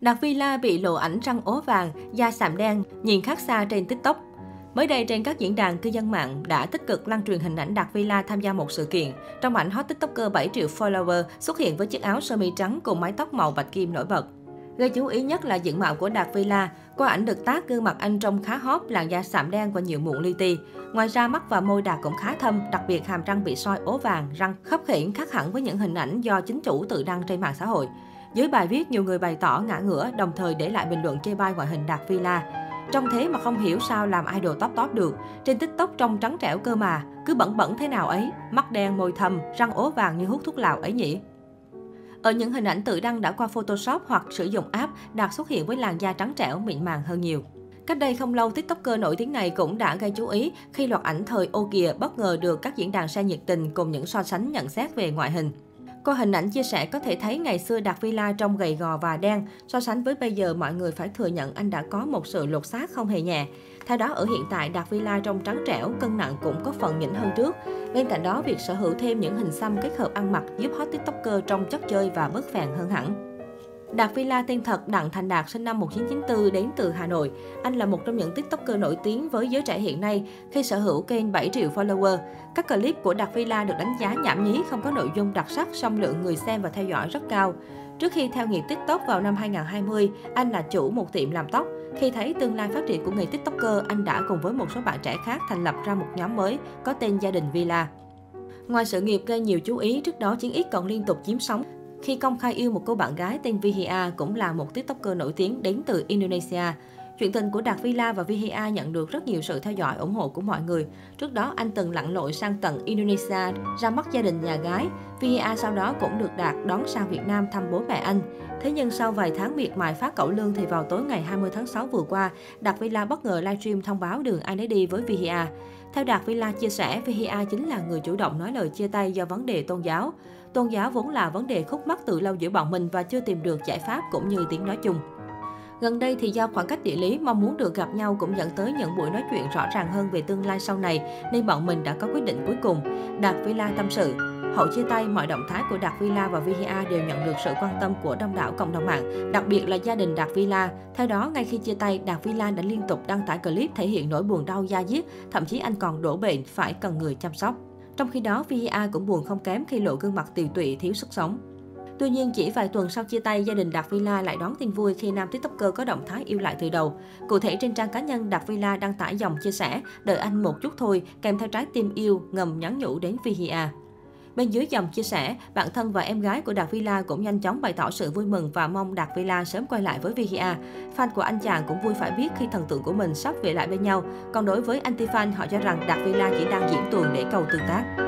Đạt Villa bị lộ ảnh răng ố vàng, da sạm đen, nhìn khác xa trên TikTok. Mới đây trên các diễn đàn cư dân mạng đã tích cực lan truyền hình ảnh Đạt Villa tham gia một sự kiện. Trong ảnh hot TikToker 7 triệu follower xuất hiện với chiếc áo sơ mi trắng cùng mái tóc màu bạch kim nổi bật. Gây chú ý nhất là diện mạo của Đạt Villa. Qua ảnh được tác gương mặt anh trông khá hot, làn da sạm đen và nhiều mụn li ti. Ngoài ra mắt và môi Đạt cũng khá thâm, đặc biệt hàm răng bị soi ố vàng, răng khớp khểnh khác hẳn với những hình ảnh do chính chủ tự đăng trên mạng xã hội. Dưới bài viết, nhiều người bày tỏ ngã ngửa, đồng thời để lại bình luận chê bai ngoại hình Đạt Villa. Trong thế mà không hiểu sao làm idol top top được. Trên TikTok trông trắng trẻo cơ mà, cứ bẩn bẩn thế nào ấy, mắt đen môi thâm, răng ố vàng như hút thuốc lào ấy nhỉ. Ở những hình ảnh tự đăng đã qua Photoshop hoặc sử dụng app, Đạt xuất hiện với làn da trắng trẻo mịn màng hơn nhiều. Cách đây không lâu, TikToker nổi tiếng này cũng đã gây chú ý khi loạt ảnh thời ô kìa bất ngờ được các diễn đàn xe nhiệt tình cùng những so sánh nhận xét về ngoại hình. Qua hình ảnh chia sẻ có thể thấy ngày xưa Đạt Villa trông gầy gò và đen, so sánh với bây giờ mọi người phải thừa nhận anh đã có một sự lột xác không hề nhẹ. Theo đó ở hiện tại Đạt Villa trông trắng trẻo, cân nặng cũng có phần nhỉnh hơn trước. Bên cạnh đó việc sở hữu thêm những hình xăm kết hợp ăn mặc giúp hot tiktoker trông chất chơi và bớt phèn hơn hẳn. Đạt Villa tên thật Đặng Thành Đạt sinh năm 1994 đến từ Hà Nội. Anh là một trong những tiktoker nổi tiếng với giới trẻ hiện nay khi sở hữu kênh 7 triệu follower. Các clip của Đạt Villa được đánh giá nhảm nhí, không có nội dung đặc sắc, song lượng người xem và theo dõi rất cao. Trước khi theo nghiệp TikTok vào năm 2020, anh là chủ một tiệm làm tóc. Khi thấy tương lai phát triển của nghề TikToker, anh đã cùng với một số bạn trẻ khác thành lập ra một nhóm mới có tên Gia đình Villa. Ngoài sự nghiệp gây nhiều chú ý, trước đó Chiến X còn liên tục chiếm sóng khi công khai yêu một cô bạn gái tên Vihia cũng là một tiktoker nổi tiếng đến từ Indonesia. Chuyện tình của Đạt Villa và Vihia nhận được rất nhiều sự theo dõi ủng hộ của mọi người. Trước đó, anh từng lặn lội sang tận Indonesia ra mắt gia đình nhà gái. Vihia sau đó cũng được Đạt đón sang Việt Nam thăm bố mẹ anh. Thế nhưng sau vài tháng miệt mài phát cẩu lương thì vào tối ngày 20 tháng 6 vừa qua, Đạt Villa bất ngờ livestream thông báo đường ai nấy đi với Vihia. Theo Đạt Villa chia sẻ, Vihia chính là người chủ động nói lời chia tay do vấn đề tôn giáo. Tôn giáo vốn là vấn đề khúc mắc từ lâu giữa bọn mình và chưa tìm được giải pháp cũng như tiếng nói chung. Gần đây thì do khoảng cách địa lý, mong muốn được gặp nhau cũng dẫn tới những buổi nói chuyện rõ ràng hơn về tương lai sau này, nên bọn mình đã có quyết định cuối cùng. Đạt Villa tâm sự. Hậu chia tay, mọi động thái của Đạt Villa và Vihia đều nhận được sự quan tâm của đông đảo cộng đồng mạng, đặc biệt là gia đình Đạt Villa. Theo đó, ngay khi chia tay, Đạt Villa đã liên tục đăng tải clip thể hiện nỗi buồn đau da diết, thậm chí anh còn đổ bệnh phải cần người chăm sóc. Trong khi đó, Vihia cũng buồn không kém khi lộ gương mặt tiều tụy thiếu sức sống. Tuy nhiên, chỉ vài tuần sau chia tay, gia đình Đạt Villa lại đón tin vui khi nam tiktoker có động thái yêu lại từ đầu. Cụ thể, trên trang cá nhân, Đạt Villa đăng tải dòng chia sẻ, đợi anh một chút thôi, kèm theo trái tim yêu, ngầm nhắn nhủ đến Vihia. Bên dưới dòng chia sẻ, bạn thân và em gái của Đạt Villa cũng nhanh chóng bày tỏ sự vui mừng và mong Đạt Villa sớm quay lại với Vihia. Fan của anh chàng cũng vui phải biết khi thần tượng của mình sắp về lại bên nhau. Còn đối với anti-fan, họ cho rằng Đạt Villa chỉ đang diễn tuồng để cầu tương tác.